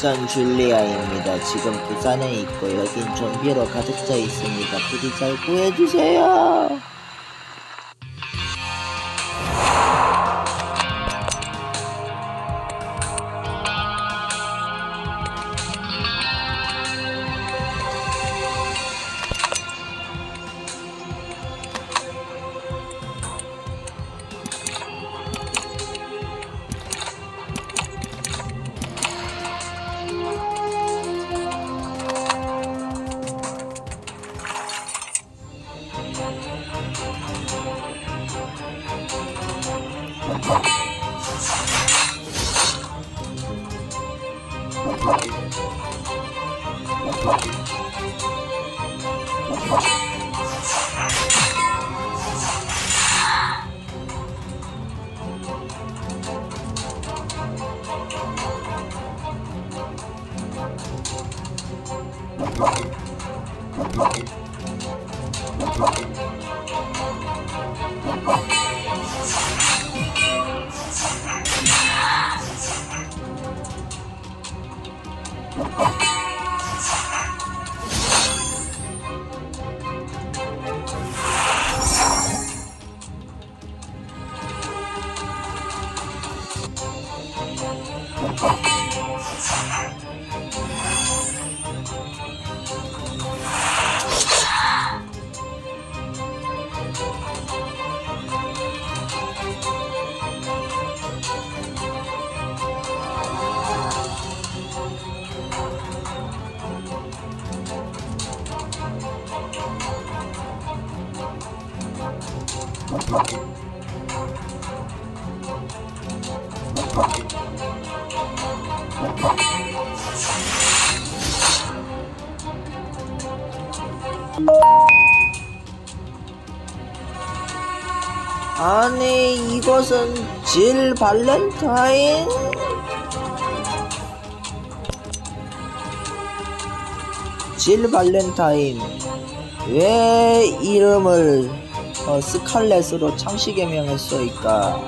전 줄리아입니다. 지금 부산에 있고 여긴 좀비로 가득 차 있습니다. 부디 잘 구해주세요. 질 발렌타인? 질 발렌타인 왜 이름을 어, 스칼렛으로 창씨 개명했소이까?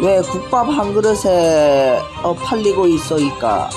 왜 국밥 한 그릇에 어, 팔리고 있소이까?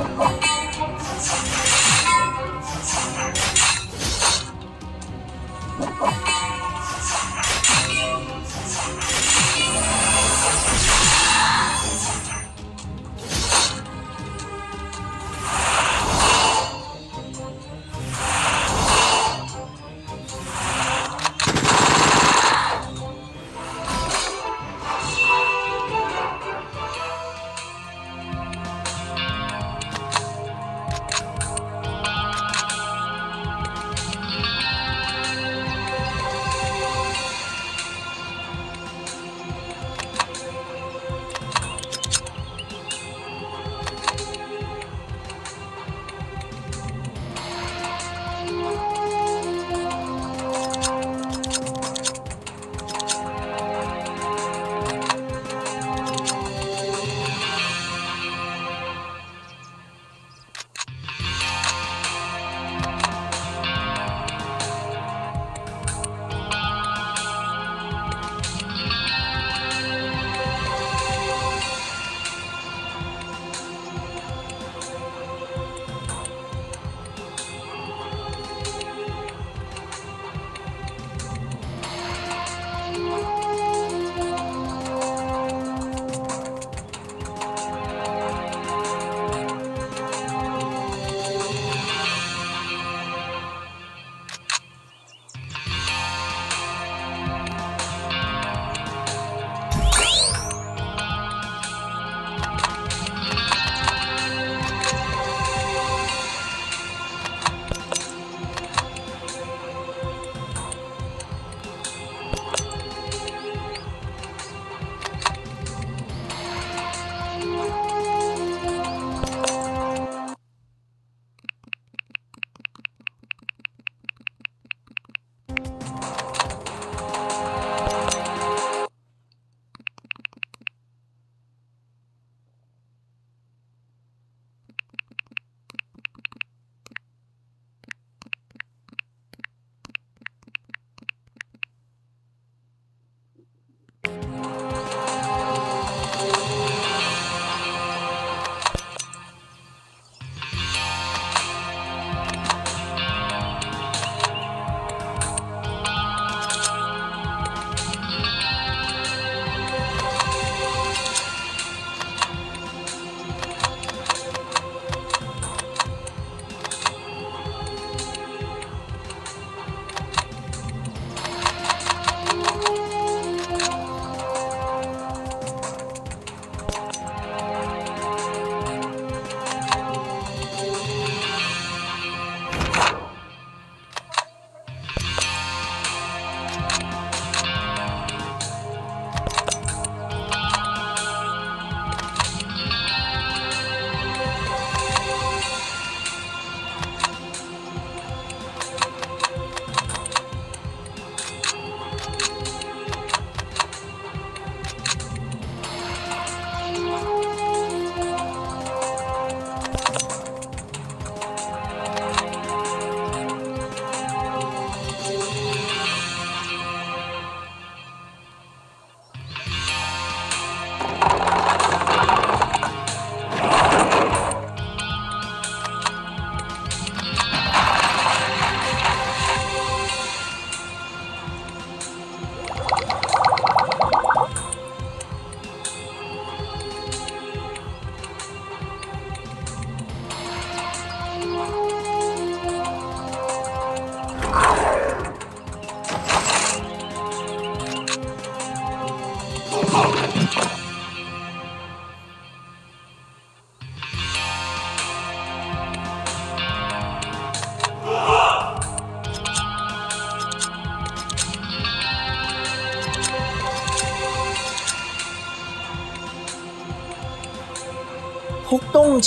Oh.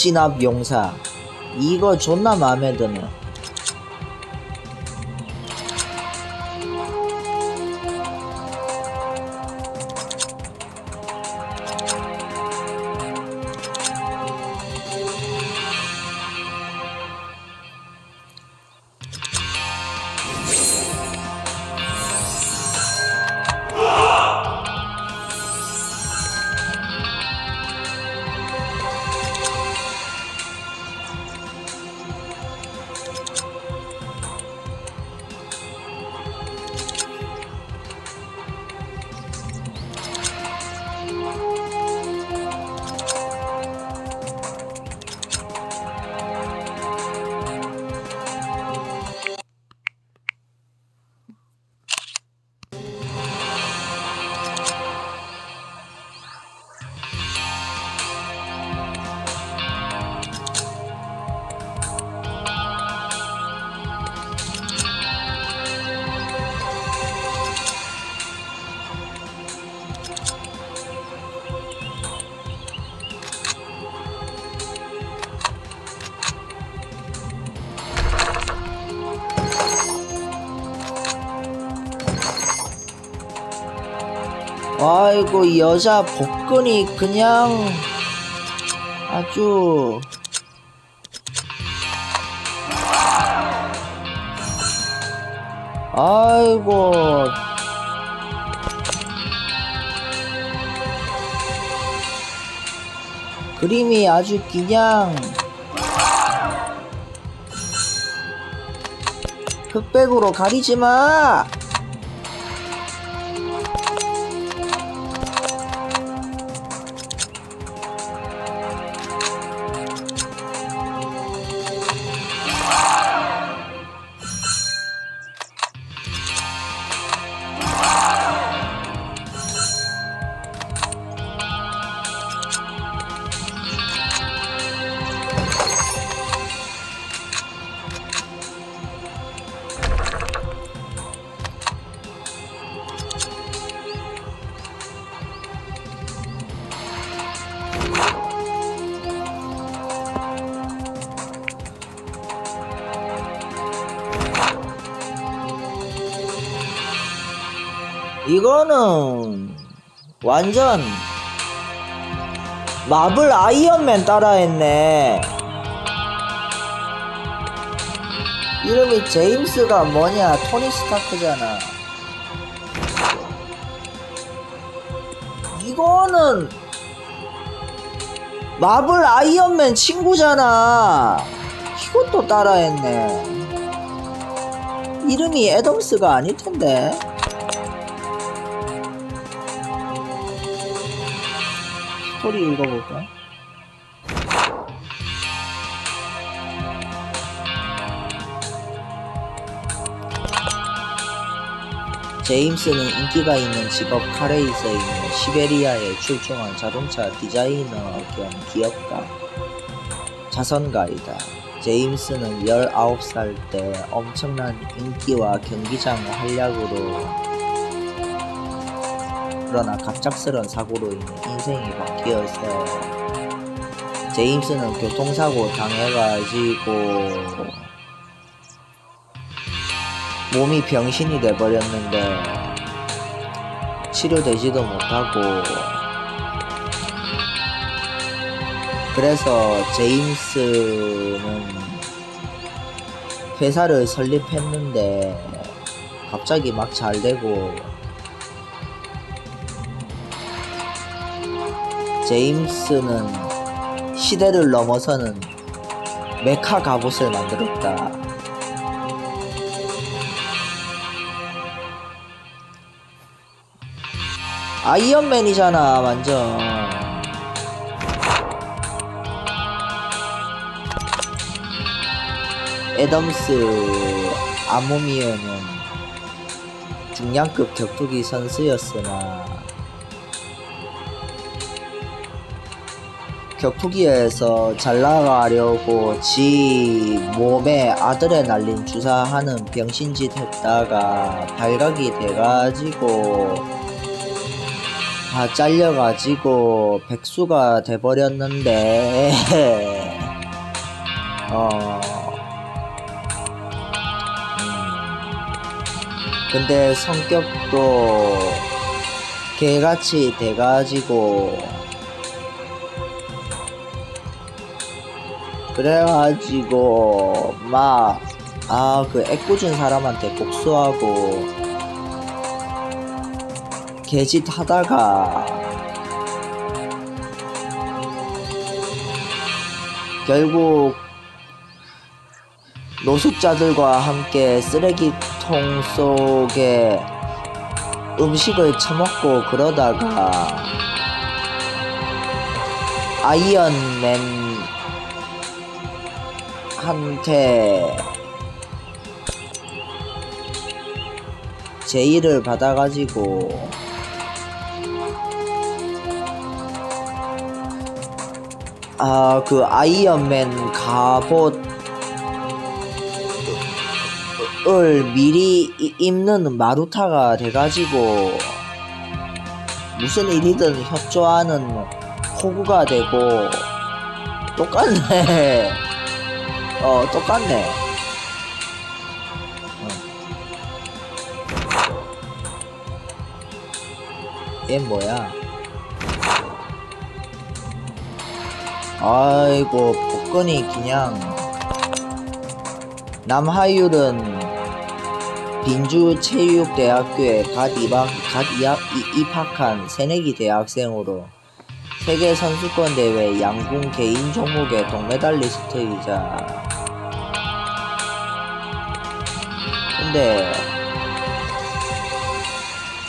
진압 용사. 이거 존나 마음에 드네 아이고 이 여자 복근이 그냥 아주 아이고 그림이 아주 그냥 흑백으로 가리지 마. 이거는 완전 마블 아이언맨 따라했네. 이름이 제임스가 뭐냐? 토니 스타크잖아. 이거는 마블 아이언맨 친구잖아. 이것도 따라했네. 이름이 애덤스가 아닐 텐데. 스토리 읽어볼까? 제임스는 인기가 있는 직업 카레이서이며 시베리아에 출중한 자동차 디자이너 겸 기업가, 자선가이다. 제임스는 19살 때 엄청난 인기와 경기장 활약으로 그러나 갑작스런 사고로 인해 인생이 바뀌어서 제임스는 교통사고 당해가지고 몸이 병신이 돼버렸는데 치료되지도 못하고 그래서 제임스는 회사를 설립했는데 갑자기 막 잘 되고 제임스는 시대를 넘어서는 메카 갑옷을 만들었다. 아이언맨이잖아, 완전. 애덤스 아모미어는 중량급 격투기 선수였으나 격투기에서 잘 나가려고 지 몸에 아드레날린 주사하는 병신짓 했다가 발각이 돼가지고 다 잘려가지고 백수가 돼버렸는데. 어. 음, 근데 성격도 개같이 돼가지고 그래가지고 막 아 그 애꿎은 사람한테 복수하고 개짓 하다가 결국 노숙자들과 함께 쓰레기통 속에 음식을 처먹고 그러다가 아이언맨 한테 제의를 받아가지고. 아 그 아이언맨 갑옷을 미리 이- 입는 마루타가 돼가지고 무슨 일이든 협조하는 호구가 되고 똑같네 어 똑같네. 어. 얘 뭐야? 아이고 복근이 그냥. 남하율은 빈주체육대학교에 갓 입학, 갓 입학, 이- 입학한 새내기 대학생으로 세계 선수권 대회 양궁 개인 종목의 동메달리스트이자 근데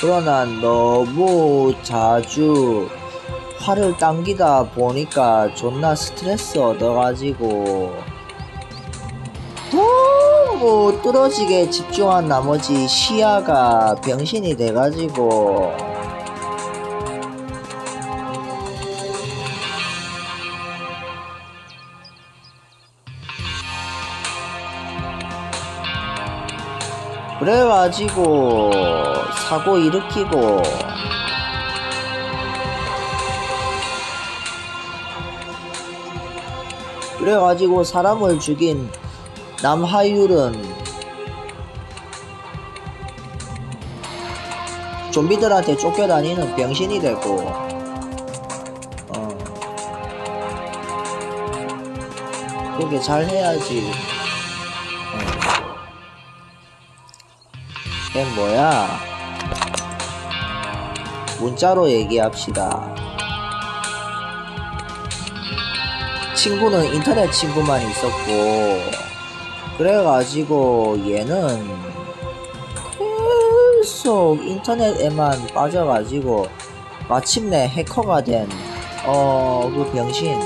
그러나 너무 자주 화를 당기다 보니까 존나 스트레스 얻어가지고 너무 뚫어지게 집중한 나머지 시야가 병신이 돼가지고 그래가지고 사고 일으키고. 그래가지고 사람을 죽인 남하율은 좀비들한테 쫓겨다니는 병신이 되고 어. 그렇게 잘 해야지 걔 뭐야? 문자로 얘기합시다. 친구는 인터넷 친구만 있었고 그래가지고 얘는 계속 인터넷에만 빠져가지고 마침내 해커가 된 어 그 병신.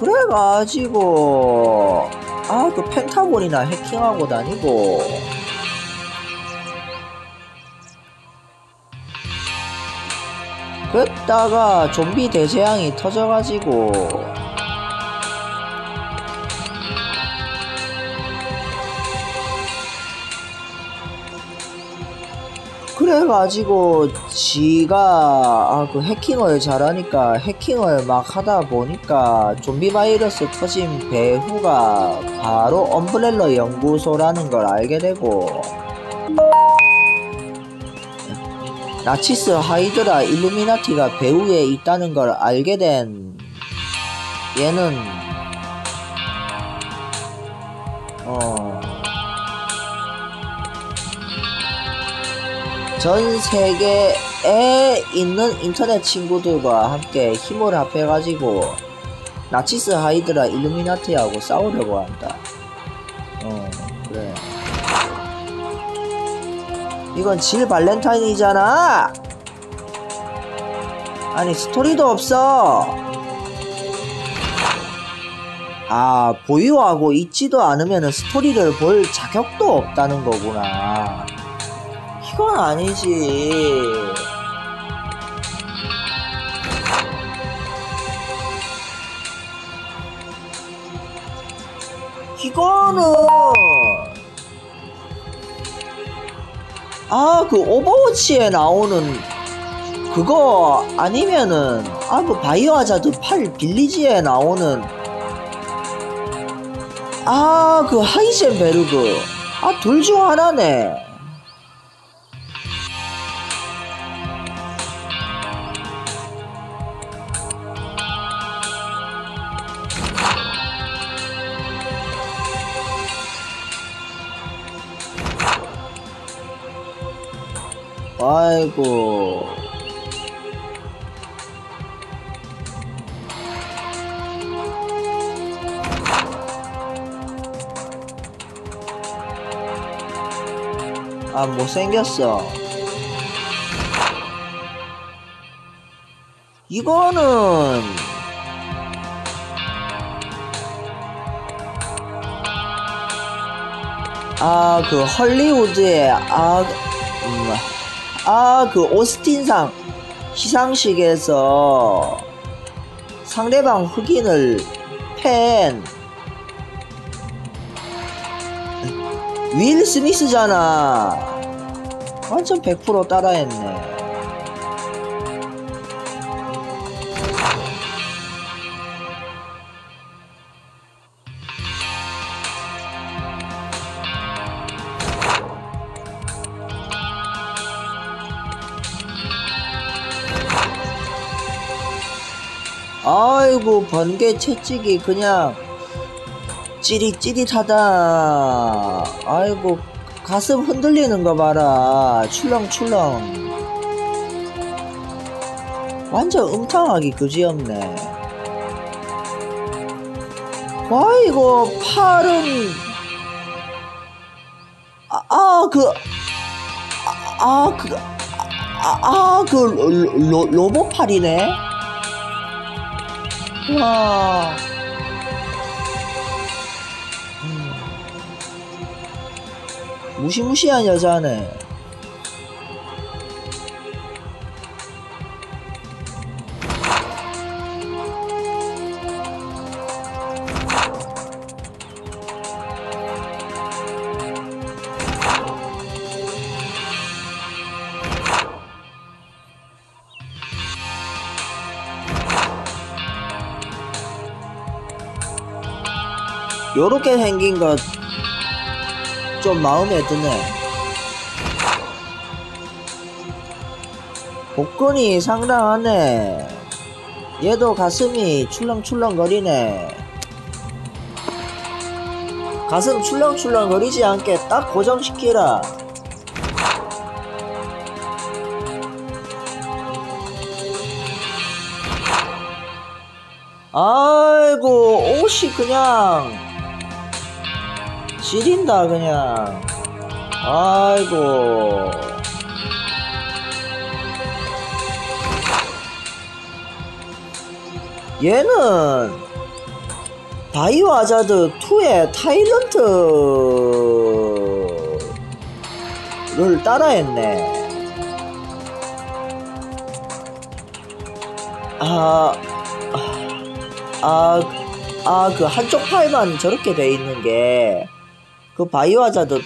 그래가지고 아그 펜타곤이나 해킹하고 다니고. 그랬다가 좀비 대재앙이 터져가지고 그래가지고 지가 아 그 해킹을 잘하니까 해킹을 막 하다 보니까 좀비 바이러스 터진 배후가 바로 엄브렐러 연구소라는 걸 알게 되고 나치스 하이드라 일루미나티가 배후에 있다는 걸 알게 된 얘는 어. 전 세계에 있는 인터넷 친구들과 함께 힘을 합해가지고 나치스 하이드라 일루미나티하고 싸우려고 한다. 어, 그래. 이건 질 발렌타인이잖아! 아니, 스토리도 없어! 아, 보유하고 있지도 않으면 스토리를 볼 자격도 없다는 거구나. 이건 아니지. 이거는 아 그 오버워치에 나오는 그거 아니면은 아 그 바이오 하자드 8 빌리지에 나오는 아 그 하이젠베르그 아 둘 중 하나네 아이고. 아 못생겼어. 이거는 아 그 헐리우드의 아 음, 아, 그 오스틴상 시상식에서 상대방 흑인을 팬. 윌 스미스잖아. 완전 100% 따라했네. 번개 채찍이 그냥 찌릿찌릿하다. 아이고 가슴 흔들리는 거 봐라. 출렁출렁. 완전 음탕하기 그지없네. 아이고 팔은. 아그 아그 아그 로봇 팔이네 와. 음. 무시무시한 여자네. 요렇게 생긴 것 좀 마음에 드네. 복근이 상당하네. 얘도 가슴이 출렁출렁 거리네. 가슴 출렁출렁 거리지 않게 딱 고정시키라. 아이고 옷이 그냥 지린다 그냥. 아이고. 얘는 바이오 아자드 2의 타일런트를 따라했네. 아, 아, 아, 그 한쪽 팔만 저렇게 돼 있는 게, 그 바이오 하자드 2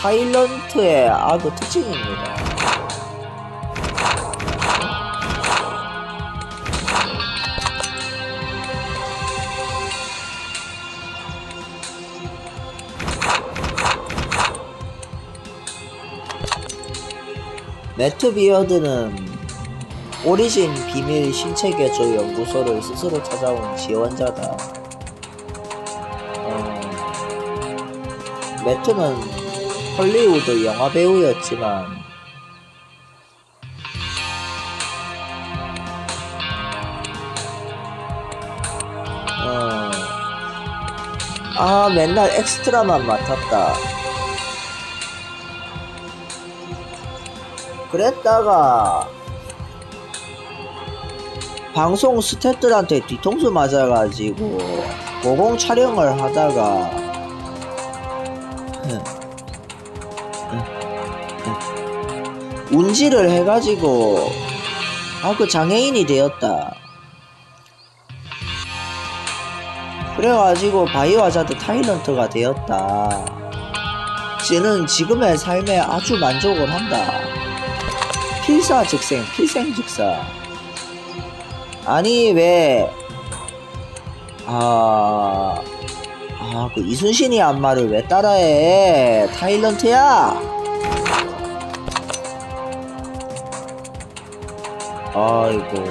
타일런트의 아, 그 특징입니다. 매트 비어드는 오리진 비밀 신체 개조 연구소를 스스로 찾아온 지원자다. 매트는 헐리우드 영화 배우였지만 어, 아 맨날 엑스트라만 맡았다. 그랬다가 방송 스태프들한테 뒤통수 맞아가지고 고공 촬영을 하다가 운지를 해가지고 아 그 장애인이 되었다 그래가지고 바이오 하자드 타일런트가 되었다 쟤는 지금의 삶에 아주 만족을 한다. 필사즉생, 필생즉사. 아니 왜 아... 아, 그 이순신이 한 말을 왜 따라해? 타일런트야! 아이고,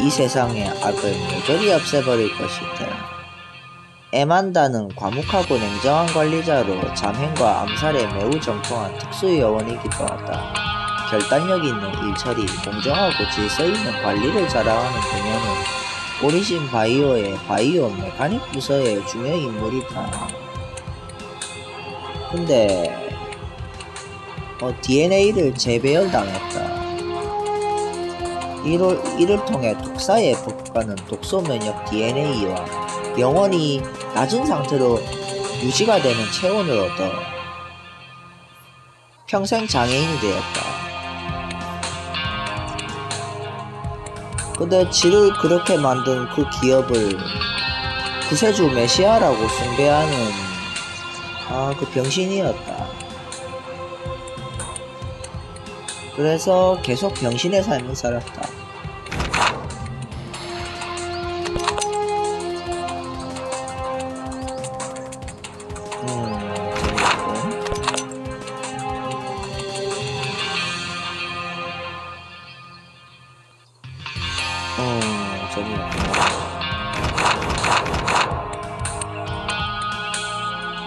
이 세상의 악을 모조리 없애버릴 것이다. 에만다는 과묵하고 냉정한 관리자로 잠행과 암살에 매우 정통한 특수요원이기도 하다. 결단력 있는 일처리, 공정하고 질서 있는 관리를 자랑하는 그녀는 오리진 바이오의 바이오 메카닉 부서의 중요 인물이다. 근데 어, DNA를 재배열 당했다. 이를, 이를 통해 독사에 복가는 독소 면역 DNA와 영원히 낮은 상태로 유지가 되는 체온을 얻어 평생 장애인이 되었다. 근데 지를 그렇게 만든 그 기업을 구세주 메시아라고 숭배하는 아 그 병신이었다. 그래서 계속 병신의 삶을 살았다. 음.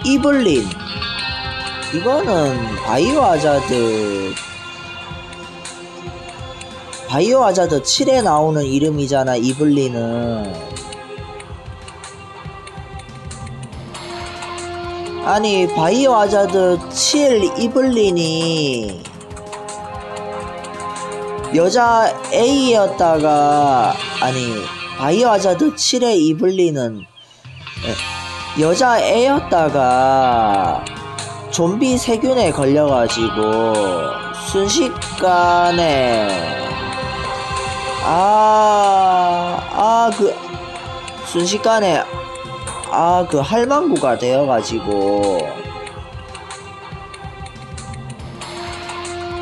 이블린. 이거는 바이오 하자드 바이오 하자드 7에 나오는 이름이잖아, 이블린은. 아니, 바이오 하자드 7 이블린이 여자 A였다가 아니 바이오 하자드 7의 이블린은 에, 여자 A였다가 좀비 세균에 걸려가지고 순식간에 아, 아, 그, 순식간에, 아, 그 할망구가 되어가지고,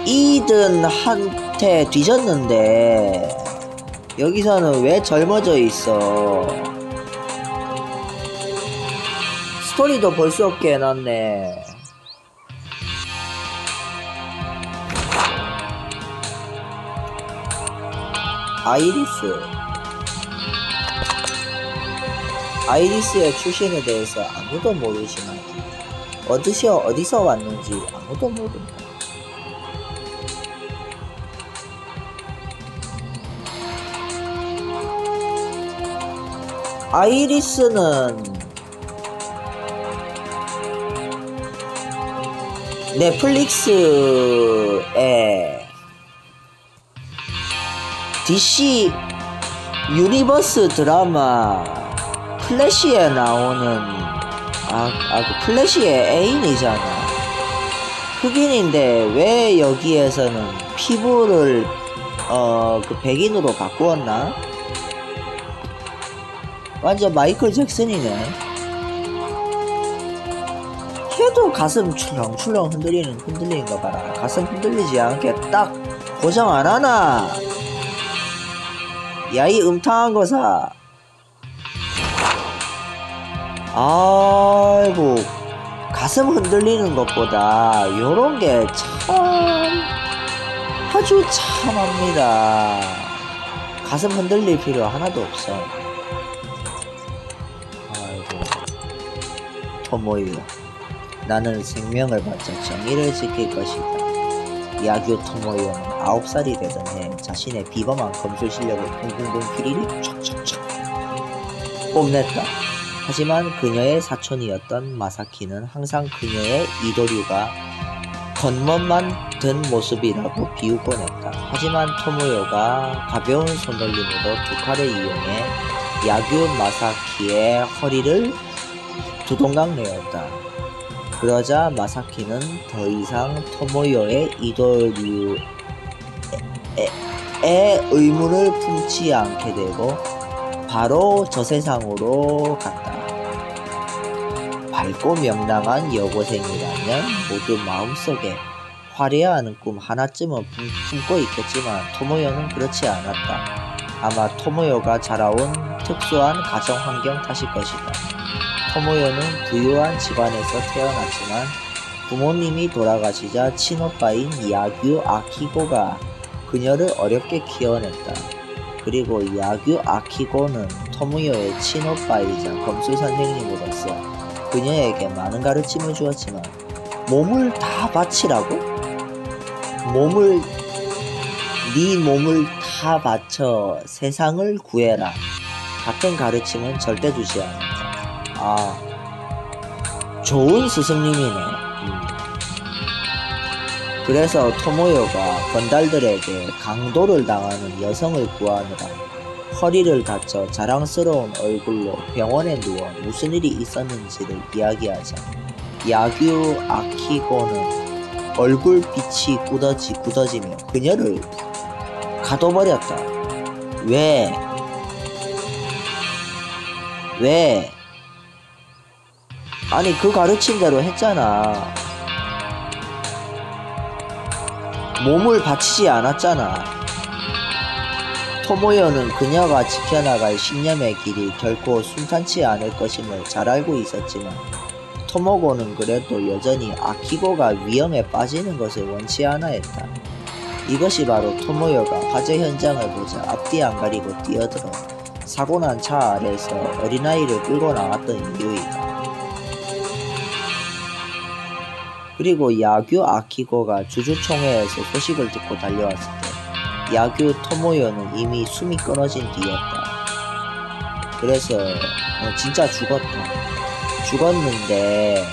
이든 한테 뒤졌는데, 여기서는 왜 젊어져 있어? 스토리도 볼 수 없게 해놨네. 아이리스 아이리스의 출신에 대해서 아무도 모르지만 어디서 어디서 왔는지 아무도 모른다. 아이리스는 넷플릭스에 DC 유니버스 드라마 플래시에 나오는 아, 아, 그 플래시의 애인이잖아. 흑인인데 왜 여기에서는 피부를 어, 그 백인으로 바꾸었나? 완전 마이클 잭슨이네. 걔도 가슴 출렁출렁 흔들리는 흔들리는 거 봐라. 가슴 흔들리지 않게 딱 고정 안 하나? 야, 이 음탕한 거사. 아이고, 가슴 흔들리는 것보다 요런 게 참, 아주 참합니다. 가슴 흔들릴 필요 하나도 없어. 아이고, 토모유. 나는 생명을 바쳐 정의를 지킬 것이다. 야규 토모요는 9살이 되던 해 자신의 비범한 검술 실력을 둥둥둥 피리리 촥촥촥 뽐냈다. 하지만 그녀의 사촌이었던 마사키는 항상 그녀의 이도류가 겉멋만 든 모습이라고 비웃곤 했다. 하지만 토모요가 가벼운 손놀림으로 두 칼을 이용해 야규 마사키의 허리를 두동강 내었다. 그러자 마사키는 더 이상 토모요의 이도류에 의문을 품지 않게 되고 바로 저 세상으로 갔다. 밝고 명랑한 여고생이라면 모두 마음속에 화려한 꿈 하나쯤은 품- 품고 있겠지만 토모요는 그렇지 않았다. 아마 토모요가 자라온 특수한 가정 환경 탓일 것이다. 토모요는 부유한 집안에서 태어났지만 부모님이 돌아가시자 친오빠인 야규 아키고가 그녀를 어렵게 키워냈다. 그리고 야규 아키고는 토모요의 친오빠이자 검술 선생님으로서 그녀에게 많은 가르침을 주었지만 몸을 다 바치라고? 몸을 네 몸을 다 바쳐 세상을 구해라. 같은 가르침은 절대 주지 않았다. 아, 좋은 스승님이네. 음. 그래서 토모요가 건달들에게 강도를 당하는 여성을 구하느라 허리를 다쳐 자랑스러운 얼굴로 병원에 누워 무슨 일이 있었는지를 이야기하자 야규 아키고는 얼굴빛이 굳어지 굳어지며 그녀를 가둬버렸다. 왜? 왜? 아니 그 가르침대로 했잖아. 몸을 바치지 않았잖아. 토모요는 그녀가 지켜나갈 신념의 길이 결코 순탄치 않을 것임을 잘 알고 있었지만 토모고는 그래도 여전히 아키고가 위험에 빠지는 것을 원치 않아 했다. 이것이 바로 토모요가 화재 현장을 보자 앞뒤 안 가리고 뛰어들어 사고 난 차 아래에서 어린아이를 끌고 나왔던 이유이다. 그리고 야규 아키고가 주주총회에서 소식을 듣고 달려왔을 때 야규 토모요는 이미 숨이 끊어진 뒤였다. 그래서 어, 진짜 죽었다. 죽었는데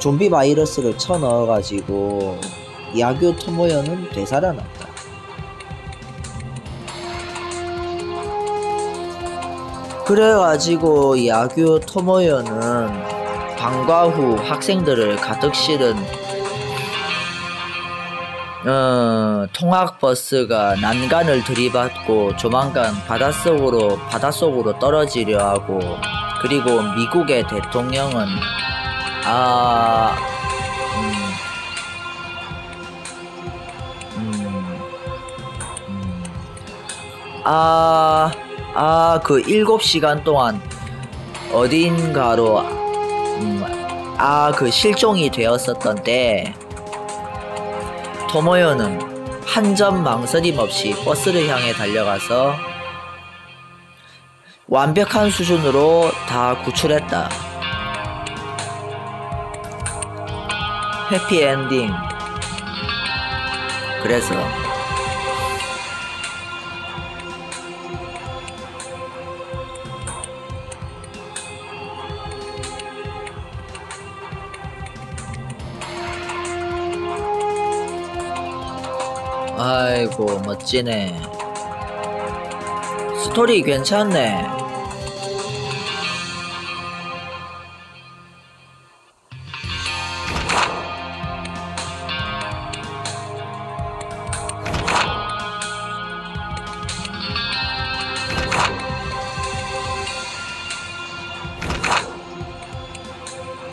좀비 바이러스를 쳐넣어가지고 야규 토모요는 되살아났다. 그래가지고 야규 토모요는 방과 후 학생들을 가득 실은 어, 통학버스가 난간을 들이받고 조만간 바닷속으로 바닷속으로 떨어지려 하고 그리고 미국의 대통령은 아 음, 음, 음, 아, 아, 그 일곱 시간 동안 어딘가로, 음, 아, 그 실종이 되었었던 때, 토모요는 한 점 망설임 없이 버스를 향해 달려가서 완벽한 수준으로 다 구출했다. 해피엔딩. 그래서 아이고 멋지네. 스토리 괜찮네.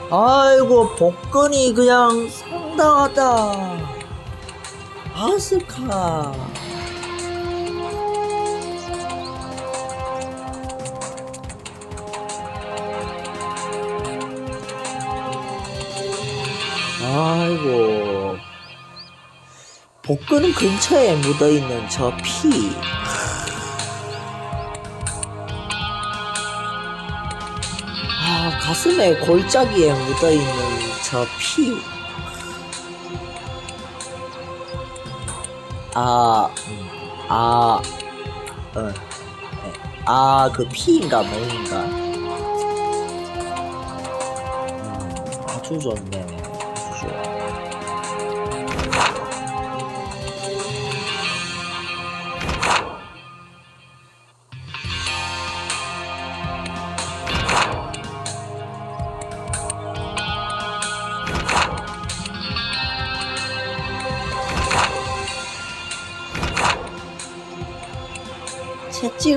아이고 복근이 그냥 상당하다 아스카 아이고 복근 근처에 묻어있는 저 피. 아, 가슴에 골짜기에 묻어있는 저 피. 아, 음, 아, 어, 네. 피인가 뭐인가? 음, 아주 좋네. 아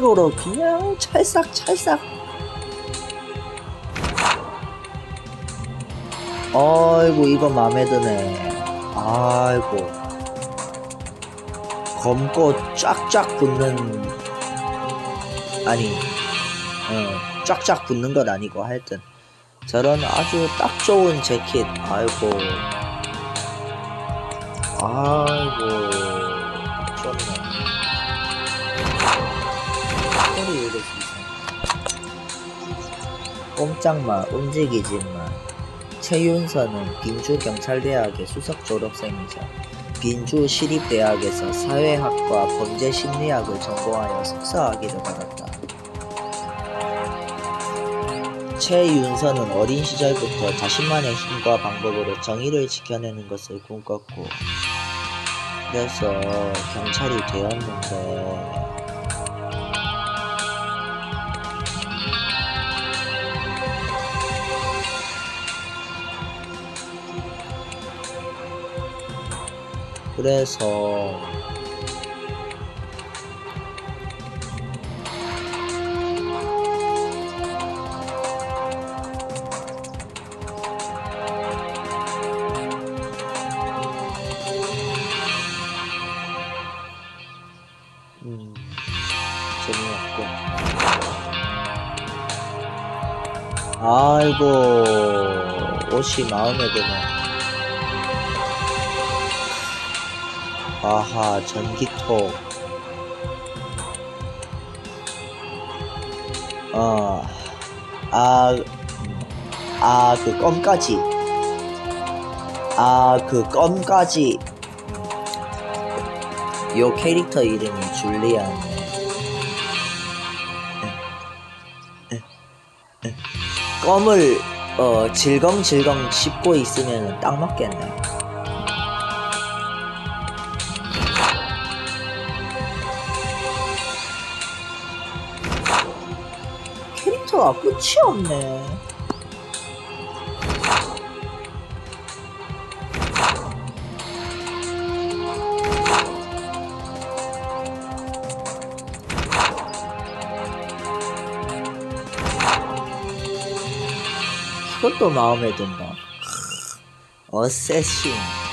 식으로 그냥 찰싹찰싹. 아이고 이거 맘에 드네. 아이고. 검고 쫙쫙 붙는 아니 어, 쫙쫙 붙는 건 아니고 하여튼. 저런 아주 딱 좋은 재킷. 아이고. 아이고. 좋네. 소리 이렇게 이상 꼼짝마 움직이지 마 최윤서는 빈주 경찰대학의 수석 졸업생이자 빈주 시립대학에서 사회학과 범죄심리학을 전공하여 석사학위를 받았다. 최윤서는 어린 시절부터 자신만의 힘과 방법으로 정의를 지켜내는 것을 꿈꿨고 그래서 경찰이 되었는데 그래서 음 재미없고. 아이고 옷이 마음에 드네 아하 전기톱 어, 아, 아, 그 껌까지. 아, 그 껌까지. 요 캐릭터 이름이 줄리안네. 껌을, 어, 질겅질겅 씹고 있으면 딱 맞겠네. 끝이 없네. 이것도 마음에 든다. 어쌔신.